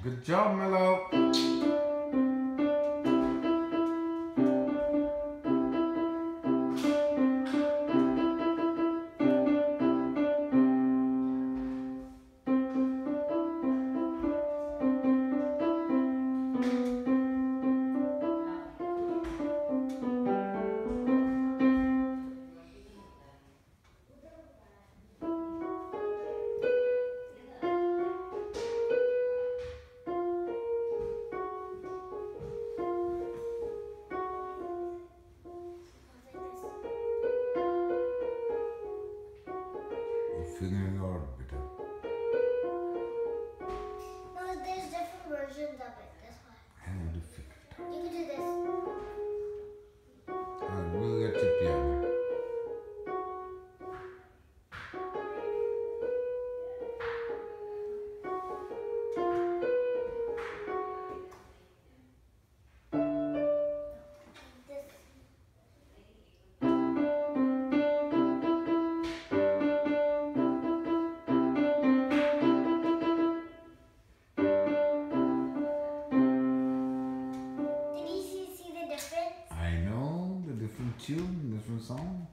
Good job, Mellow. Figuring out better. No, there's different versions of it. That's why. How do you figure it out? You can do this. Different tune, different song.